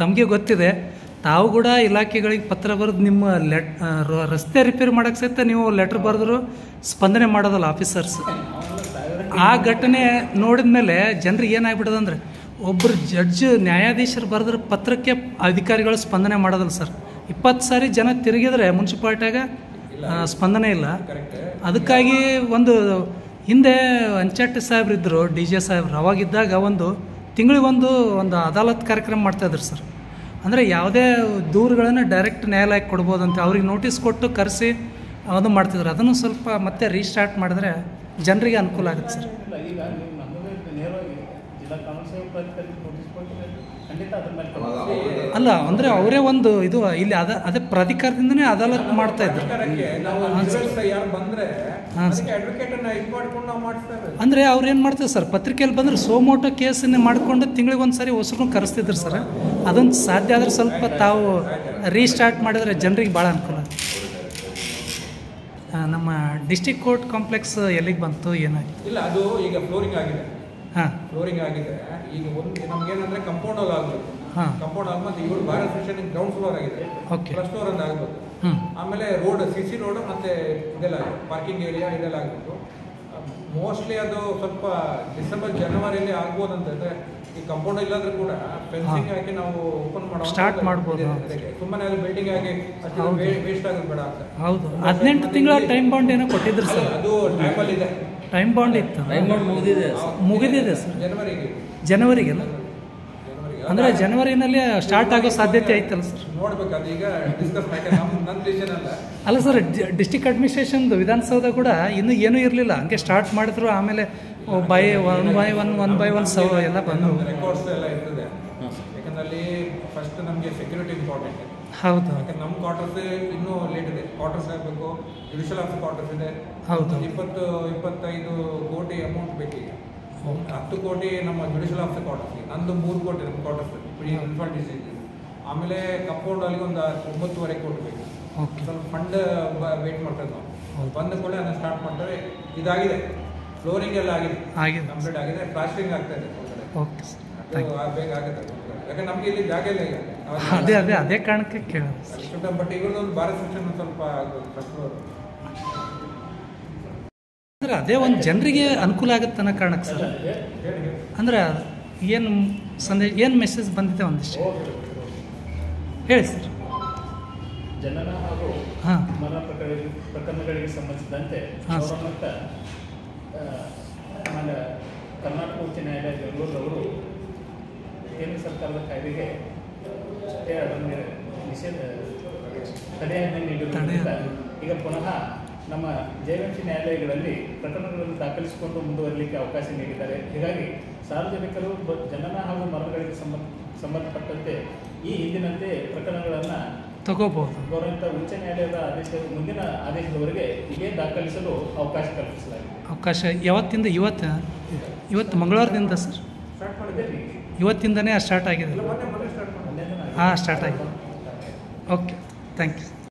ತಮಗೆ ಗೊತ್ತಿದೆ, ತಾವು ಕೂಡ ಇಲಾಖೆಗಳಿಗೆ ಪತ್ರ ಬರೆದು ನಿಮ್ಮ ಲೆಟ್ ರಸ್ತೆ ರಿಪೇರಿ ಮಾಡೋಕೆ ಸಹಿತ ನೀವು ಲೆಟ್ರ್ ಬರೆದ್ರು ಸ್ಪಂದನೆ ಮಾಡೋದಲ್ಲ ಆಫೀಸರ್ಸ್ ಆ ಘಟನೆ ನೋಡಿದ ಮೇಲೆ ಜನರಿಗೆ ಏನಾಗ್ಬಿಡೋದು ಅಂದರೆ ಒಬ್ಬರು ಜಡ್ಜ್ ನ್ಯಾಯಾಧೀಶರು ಬರೆದ್ರೆ ಪತ್ರಕ್ಕೆ ಅಧಿಕಾರಿಗಳು ಸ್ಪಂದನೆ ಮಾಡೋದಲ್ಲ ಸರ್ ಇಪ್ಪತ್ತು ಸಾರಿ ಜನ ತಿರುಗಿದ್ರೆ ಮುನ್ಸಿಪಾಲ್ಟಿಯಾಗ ಸ್ಪಂದನೆ ಇಲ್ಲ. ಅದಕ್ಕಾಗಿ ಒಂದು ಹಿಂದೆ ಅಂಚಟ್ಟಿ ಸಾಹೇಬ್ರು ಇದ್ದರು ಡಿ ಜೆ ಸಾಹೇಬ್ರು, ಅವಾಗಿದ್ದಾಗ ಒಂದು ತಿಂಗಳಿಗೊಂದು ಒಂದು ಅದಾಲತ್ ಕಾರ್ಯಕ್ರಮ ಮಾಡ್ತಾಯಿದ್ರು ಸರ್. ಅಂದರೆ ಯಾವುದೇ ದೂರುಗಳನ್ನು ಡೈರೆಕ್ಟ್ ನ್ಯಾಯಾಲಯಕ್ಕೆ ಕೊಡ್ಬೋದಂತೆ ಅವ್ರಿಗೆ ನೋಟಿಸ್ ಕೊಟ್ಟು ಕರೆಸಿ ಅದು ಮಾಡ್ತಿದ್ರು. ಅದನ್ನು ಸ್ವಲ್ಪ ಮತ್ತೆ ರೀಸ್ಟಾರ್ಟ್ ಮಾಡಿದ್ರೆ ಜನರಿಗೆ ಅನುಕೂಲ ಆಗುತ್ತೆ ಸರ್. ಅಲ್ಲ ಅಂದರೆ ಅವರೇ ಒಂದು ಇದು ಇಲ್ಲಿ ಅದ ಅದೇ ಪ್ರಾಧಿಕಾರದಿಂದನೇ ಅದಾಲತ್ ಮಾಡ್ತಾ ಇದ್ರು. ಅಂದ್ರೆ ನಾವು ಜುವೆಲ್ಸ್ ಯಾರು ಬಂದ್ರೆ ಹಾಂ ಸರ್. ಅದಕ್ಕೆ ಅಡ್ವೊಕೇಟ್ ಅನ್ನ ಇದು ಮಾಡ್ಕೊಂಡು ನಾವು ಮಾಡಿಸ್ತೇವೆ ಅಂದರೆ ಅವ್ರು ಏನು ಮಾಡ್ತಾರೆ ಸರ್ ಪತ್ರಿಕೆಯಲ್ಲಿ ಬಂದ್ರೆ ಸೋಮೋಟೋ ಕೇಸನ್ನೇ ಮಾಡಿಕೊಂಡು ತಿಂಗಳಿಗೆ ಒಂದು ಸಾರಿ ಹೊಸರು ಕರೆಸ್ತಿದ್ರು ಸರ್. ಅದೊಂದು ಸಾಧ್ಯ ಆದ್ರೆ ಸ್ವಲ್ಪ ತಾವು ರೀಸ್ಟಾರ್ಟ್ ಮಾಡಿದ್ರೆ ಜನರಿಗೆ ಭಾಳ ಅನುಕೂಲ ನಮ್ಮ ಡಿಸ್ಟಿಕ್ ಕೋರ್ಟ್ ಕಾಂಪ್ಲೆಕ್ಸ್ ಎಲ್ಲಿಗೆ ಬಂತು ಏನಾಯ್ತು? ಇಲ್ಲ ಅದು ಈಗ ಫ್ಲೋರಿಂಗ್ ಆಗಿದೆ. ಫ್ಲೋರಿಂಗ್ ಆಗಿದೆ. ಈಗ ಒಂದು ನಮ್ಗೇನಂದ್ರೆ ಕಂಪೌಂಡ್ ಅಲ್ಲಿ ಆಗ್ಬೇಕು. ಕಂಪೌಂಡ್ ಆಗಿ ಮತ್ತೆ ಇವರು ಭಾರತ್ ಸ್ಟೇಷನ್ ಗ್ರೌಂಡ್ ಫ್ಲೋರ್ ಆಗಿದೆ. ಫಸ್ಟ್ ಫ್ಲೋರ್ ಅಂತ ಆಗ್ಬೇಕು. ಆಮೇಲೆ ರೋಡ್ ಸಿ ಸಿ ರೋಡ್ ಮತ್ತೆ ಇದೆಲ್ಲ ಪಾರ್ಕಿಂಗ್ ಏರಿಯಾ ಇದೆಲ್ಲ ಆಗ್ಬೇಕು. ಮೋಸ್ಟ್ಲಿ ಅದು ಸ್ವಲ್ಪ ಡಿಸೆಂಬರ್ ಜನವರಿಯಲ್ಲಿ ಆಗ್ಬೋದು ಅಂತಂದ್ರೆ. ಈ ಕಂಪೌಂಡ್ ಇಲ್ಲಾದ್ರೂ ಕೂಡ ಫೆನ್ಸಿಂಗ್ ಹಾಕಿ ನಾವು ಓಪನ್ ಮಾಡೋ ಸ್ಟಾರ್ಟ್ ಮಾಡ್ಬೋದು. ಸುಮ್ಮನೆ ಅಲ್ಲಿ ಬಿಲ್ಡಿಂಗ್ ಆಗಿ ವೇಸ್ಟ್ ಆಗೋದು ಬೇಡ ಅಂತ. ಹೌದು. ಹದಿನೆಂಟು ತಿಂಗಳ ಟೈಮ್ ಬಾಂಡ್ ಏನೋ ಕೊಟ್ಟಿದ್ರು ಸರ್. ಅದು ಟೈಮಲ್ಲಿ ಇದೆ. ಟೈಮ್ ಬಾಂಡ್ ಇತ್ತು. ಮುಗಿದಿದೆ ಮುಗಿದಿದೆ ಸರ್. ಜನವರಿಗೆ. ಜನವರಿಗೆಲ್ಲ ಜನವರಿಗೆ. ಅಂದರೆ ಜನವರಿನಲ್ಲಿ ಸ್ಟಾರ್ಟ್ ಆಗೋ ಸಾಧ್ಯತೆ ಐತಲ್ಲ ಸರ್. ನೋಡ್ಬೇಕು ಈಗ ಅಲ್ಲ. ಅಲ್ಲ ಸರ್ ಡಿಸ್ಟಿಕ್ ಅಡ್ಮಿನಿಸ್ಟ್ರೇಷನ್ದು ವಿಧಾನಸೌಧ ಕೂಡ ಇನ್ನೂ ಏನೂ ಇರಲಿಲ್ಲ. ಹಂಗೆ ಸ್ಟಾರ್ಟ್ ಮಾಡಿದ್ರು ಆಮೇಲೆ by one by one one by one ಸೌ ಎಲ್ಲ ಬಂದು ರೆಕಾರ್ಡ್ಸ್ ಎಲ್ಲ ಇರ್ತದೆ. ಯಾಕಂದ್ರೆ ಅಲ್ಲಿ ಫಸ್ಟ್ ನಮಗೆ ಸೆಕ್ಯೂರಿಟಿ ಇಂಪಾರ್ಟೆಂಟ್ ಹೌದು. ನಮ್ಮ ಕ್ವಾರ್ಟರ್ಸ್ ಇನ್ನೂ ಲೇಟ್ ಇದೆ. ಕ್ವಾರ್ಟರ್ಸ್ ಆಗಬೇಕು ಜುಡಿಷಿಯಲ್ ಆಫೀಸ್ ಕ್ವಾರ್ಟರ್ಸ್ ಇದೆ. ಹೌದು. ಇಪ್ಪತ್ತು ಇಪ್ಪತ್ತೈದು ಕೋಟಿ ಅಮೌಂಟ್ ಬೇಕೀಗ ಹತ್ತು ಕೋಟಿ ನಮ್ಮ ಜುಡಿಷಿಯಲ್ ಆಫೀಸ್ ಕ್ವಾರ್ಟರ್ಸ್ಗೆ ನಂದು ಮೂರು ಕೋಟಿ ನಮ್ಮ ಕ್ವಾರ್ಟರ್ಸ್ ಇಡೀ ಇನ್ಫಾಂಟ್ ಇದೆ. ಆಮೇಲೆ ಕಂಪೌಂಡ್ ಅಲ್ಲಿ ಒಂದು ಒಂಬತ್ತುವರೆ ಕೋಟಿ ಬೇಕು. ಸ್ವಲ್ಪ ಫಂಡ್ ವೇಟ್ ಮಾಡ್ತಾರೆ ನಾವು. ಬಂದ ಕೂಡ ಅದನ್ನ ಸ್ಟಾರ್ಟ್ ಮಾಡ್ತಾರೆ. ಇದಾಗಿದೆ. ಫ್ಲೋರಿಂಗ್ ಎಲ್ಲ ಆಗಿದೆ. ಆಗಿದೆ. ಕಂಪ್ಲೀಟ್ ಆಗಿದೆ. ಪ್ಲಾಸ್ಟರಿಂಗ್ ಆಗ್ತಾ ಇದೆ. ಓಕೆ. ಅದು ಆ- ಯಾಕಂದ್ರೆ ನಮ್ಗೆ ಇಲ್ಲಿ ಜಾಗ ಇಲ್ಲ ಅದೇ ಅದೇ ಅದೇ ಕಾರಣಕ್ಕೆ ಫಸ್ಟ್ ಫ್ಲೋರ್ ಅದೇ ಒಂದು ಜನರಿಗೆ ಅನುಕೂಲ ಆಗುತ್ತೆ ಅನ್ನೋ ಕಾರಣಕ್ಕೆ ಸರ್? ಅಂದ್ರೆ ಏನು ಸಂದೇಶ ಏನು ಮೆಸೇಜ್ ಬಂದಿದೆ ಒಂದಿಷ್ಟು? ಹೇಳಿ ಸರ್. ಜನನ ಹಾಗೂ ಹಾಂ. ಮರಣ ಪ್ರಕರಣಗಳಿಗೆ ಸಂಬಂಧಿಸಿದಂತೆ ಕರ್ನಾಟಕ ಉಚ್ಚ ನ್ಯಾಯಾಲಯ ಬೆಂಗಳೂರವರು ಕೇಂದ್ರ ಸರ್ಕಾರದ ಕಾಯ್ದೆಗೆ ತಡೆಯನ್ನು ಅದನ್ನು ನಿಷೇಧ ತಡೆಯಾಜ್ಞೆ ನೀಡಿರುವುದರಿಂದ ಈಗ ಪುನಃ ನಮ್ಮ ಜಯವಂಶಿ ನ್ಯಾಯಾಲಯಗಳಲ್ಲಿ ಪ್ರಕರಣಗಳನ್ನು ದಾಖಲಿಸಿಕೊಂಡು ಮುಂದುವರಲಿಕ್ಕೆ ಅವಕಾಶ ನೀಡಿದ್ದಾರೆ. ಹೀಗಾಗಿ ಸಾರ್ವಜನಿಕರು ಜನನ ಹಾಗೂ ಮರಣಗಳಿಗೆ ಸಂಬಂಧ ಸಂಬಂಧಪಟ್ಟಂತೆ ಈ ಹಿಂದಿನಂತೆ ಪ್ರಕರಣಗಳನ್ನು ತಗೋಬಹುದು. ಗೌರವಿತ ಉಚ್ಚ ನ್ಯಾಯಾಲಯದ ಆದೇಶ ಮುಂದಿನ ಆದೇಶದವರೆಗೆ ಇದೇ ದಾಖಲಿಸಲು ಅವಕಾಶ ಕಲ್ಪಿಸಲಾಗಿದೆ. ಅವಕಾಶ ಯಾವತ್ತಿಂದ ಇವತ್ತು ಇವತ್ತು ಮಂಗಳವಾರದಿಂದ ಸರ್? ಸ್ಟಾರ್ಟ್ ಮಾಡಿದೆ ಇವತ್ತಿಂದನೇ ಸ್ಟಾರ್ಟ್ ಆಗಿದೆ. ಹಾಂ ಸ್ಟಾರ್ಟ್ ಆಗಿದೆ. Okay thank you